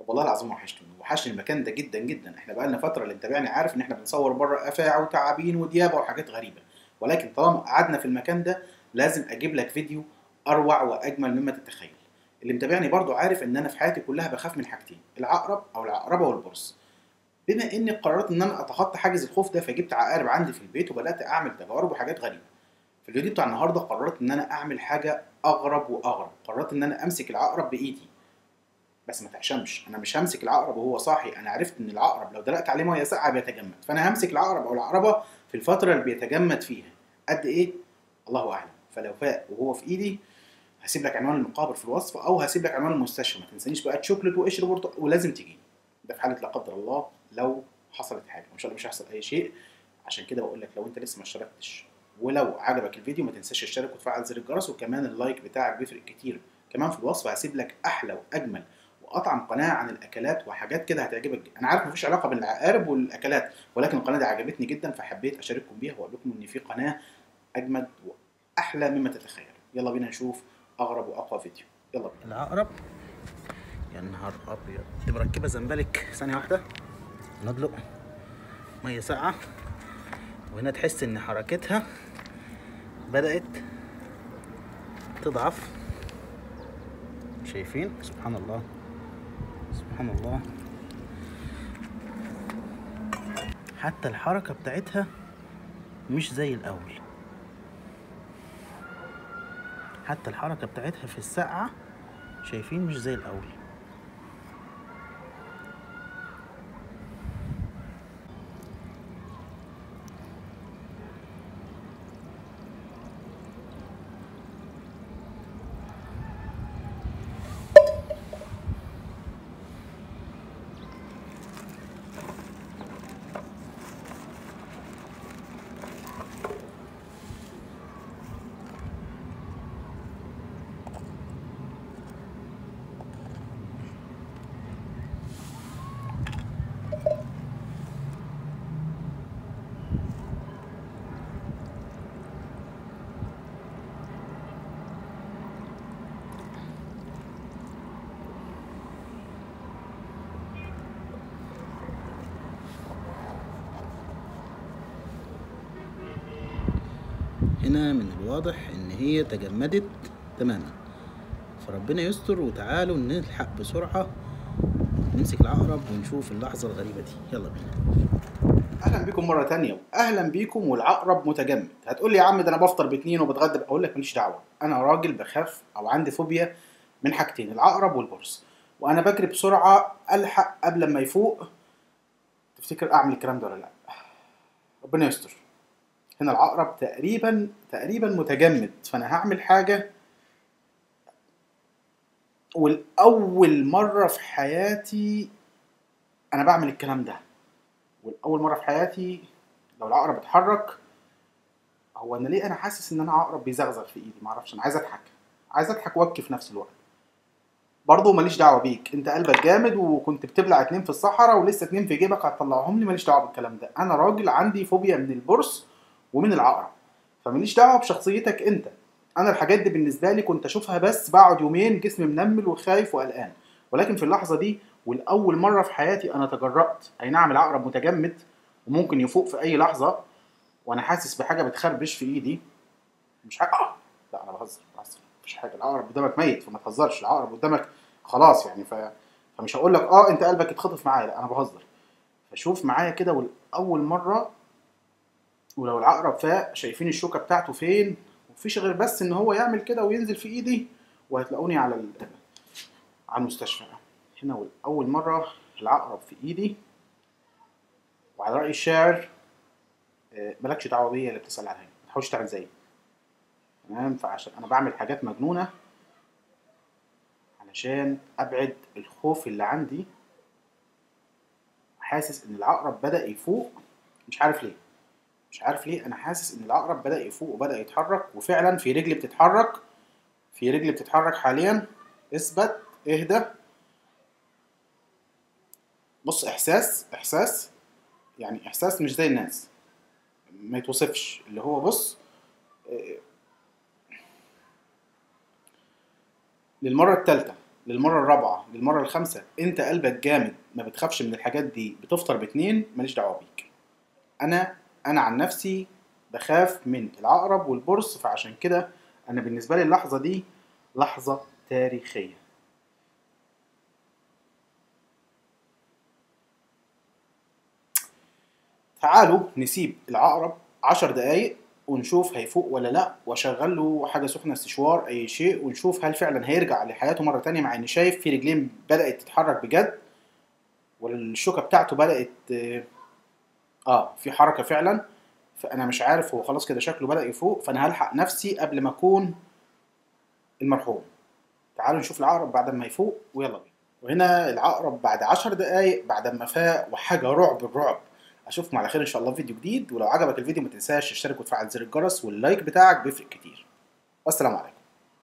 والله العظيم وحشتني وحشني المكان ده جدا جدا. إحنا بقالنا فترة اللي متابعني عارف إن إحنا بنصور بره افاعي وتعابين وديابة وحاجات غريبة. ولكن طالما قعدنا في المكان ده لازم أجيب لك فيديو أروع وأجمل مما تتخيل. اللي متابعني برضو عارف إن أنا في حياتي كلها بخاف من حاجتين العقرب أو العقربة والبرص. بما إني قررت إن أنا أتخطى حاجز الخوف ده فجبت عقارب عندي في البيت وبدأت أعمل تجارب وحاجات غريبة. في الفيديو بتاع النهارده قررت إن أنا أعمل حاجة أغرب وأغرب. قررت إن أنا أمسك العقرب بإيدي. بس ما تحشمش أنا مش همسك العقرب وهو صاحي. أنا عرفت إن العقرب لو دلقت عليه مية ساقعة بيتجمد. فأنا همسك العقرب أو العقربة في الفترة اللي بيتجمد فيها. قد إيه؟ الله أعلم. فلو فاق وهو في إيدي هسيب لك عنوان المقابر في الوصف أو هسيب لك عنوان المستشفى. ما تنسانيش بقى تشوكلت وقشر برتقال ولازم تجي. ده في حالة لا قدر الله لو حصلت حاجة. ان شاء الله مش هيحصل أي شيء. عشان كده بقول لك لو أنت لسه ما اشتركتش ولو عجبك الفيديو ما تنساش تشترك وتفعل زر الجرس وكمان ال like بتاعك بيفرق كتير كمان في الوصف. هسيب لك أحلى وأجمل واطعم قناة عن الأكلات وحاجات كده هتعجبك. أنا عارف مفيش علاقة بين العقارب والأكلات ولكن القناة دي عجبتني جدا فحبيت أشارككم بيها واقول لكم إن في قناة أجمد وأحلى مما تتخيل يلا بينا نشوف أغرب وأقوى فيديو. يلا بينا. العقرب. يا نهار أبيض. دي مركبة زنبلك. ثانية واحدة. ندلق مية ساقعة. وهنا تحس إن حركتها بدأت تضعف. شايفين؟ سبحان الله. سبحان الله. حتى الحركة بتاعتها مش زي الأول. حتى الحركة بتاعتها في السقعه شايفين مش زي الأول. من الواضح إن هي تجمدت تماما. فربنا يستر وتعالوا نلحق بسرعة نمسك العقرب ونشوف اللحظة الغريبة دي. يلا بينا. أهلا بيكم مرة تانية. واهلا بيكم والعقرب متجمد. هتقول لي يا عم ده أنا بفطر باتنين وبتغدى. أقول لك ماليش دعوة. أنا راجل بخاف أو عندي فوبيا من حاجتين العقرب والبرص وأنا بجري بسرعة ألحق قبل ما يفوق. تفتكر أعمل الكلام ده ولا لأ؟ ربنا يستر. هنا العقرب تقريبا تقريبا متجمد. فأنا هعمل حاجة والأول مرة في حياتي أنا بعمل الكلام ده. والأول مرة في حياتي لو العقرب اتحرك هو أنا ليه أنا حاسس إن أنا عقرب بيزغزغ في إيدي؟ معرفش أنا عايز أضحك. عايز أضحك وأبكي في نفس الوقت. برضه ماليش دعوة بيك. أنت قلبك جامد وكنت بتبلع اتنين في الصحراء ولسه اتنين في جيبك هتطلعهم لي؟ ماليش دعوة بالكلام ده. أنا راجل عندي فوبيا من البرص ومن العقرب. فماليش دعوة بشخصيتك أنت. أنا الحاجات دي بالنسبة لي كنت أشوفها بس بقعد يومين جسمي منمل وخايف وقلقان. ولكن في اللحظة دي والاول مرة في حياتي أنا تجرأت. أي نعم العقرب متجمد وممكن يفوق في أي لحظة وأنا حاسس بحاجة بتخربش في إيدي. مش حاجة. آه. لا أنا بهزر بهزر. مفيش حاجة. العقرب قدامك ميت فما تهزرش. العقرب قدامك خلاص يعني ف... فمش هقول لك آه أنت قلبك اتخطف معايا. لا أنا بهزر. فشوف معايا كده والاول مرة ولو العقرب فاق شايفين الشوكة بتاعته فين؟ مفيش غير بس إن هو يعمل كده وينزل في إيدي وهتلاقوني على. على المستشفى. هنا أول مرة العقرب في إيدي. وعلى رأي الشاعر آه، مالكش دعوة بيا اللي بتسأل عليا. ما تحاولش تعمل زيي. تمام؟ فعشان أنا بعمل حاجات مجنونة علشان أبعد الخوف اللي عندي. حاسس إن العقرب بدأ يفوق. مش عارف ليه. مش عارف ليه أنا حاسس إن العقرب بدأ يفوق وبدأ يتحرك وفعلا في رجل بتتحرك في رجل بتتحرك حاليا. إثبت اهدى. بص إحساس إحساس يعني إحساس مش زي الناس. ما يتوصفش. اللي هو بص آه، للمرة الثالثة للمرة الرابعة للمرة الخامسة أنت قلبك جامد ما بتخافش من الحاجات دي بتفطر باتنين ماليش دعوة بيك. أنا أنا عن نفسي بخاف من العقرب والبرص فعشان كده أنا بالنسبة لي اللحظة دي لحظة تاريخية. تعالوا نسيب العقرب عشر دقايق ونشوف هيفوق ولا لأ واشغل له حاجة سخنة استشوار أي شيء ونشوف هل فعلا هيرجع لحياته مرة تانية مع إني شايف في رجلين بدأت تتحرك بجد والشوكة بتاعته بدأت آه في حركة فعلا فأنا مش عارف هو خلاص كده شكله بدأ يفوق فأنا هلحق نفسي قبل ما أكون المرحوم. تعالوا نشوف العقرب بعد ما يفوق ويلا بينا. وهنا العقرب بعد عشر دقايق بعد ما فاق وحاجة رعب الرعب أشوفكم على خير إن شاء الله في فيديو جديد ولو عجبك الفيديو ما تنساش تشترك وتفعل زر الجرس واللايك بتاعك بيفرق كتير. والسلام عليكم.